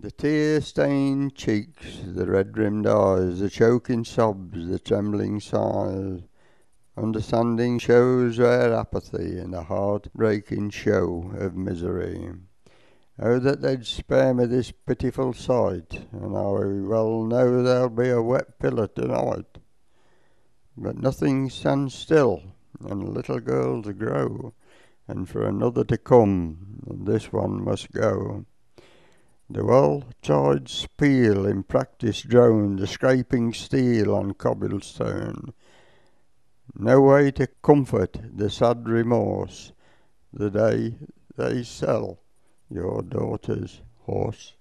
The tear stained cheeks, the red rimmed eyes, the choking sobs, the trembling sighs, understanding shows rare apathy in a heart breaking show of misery. Oh, that they'd spare me this pitiful sight, and I well know there'll be a wet pillow tonight. But nothing stands still, and little girls grow, and for another to come, and this one must go. The well-tried spiel in practice drone, the scraping steel on cobblestone. No way to comfort the sad remorse the day they sell your daughter's horse.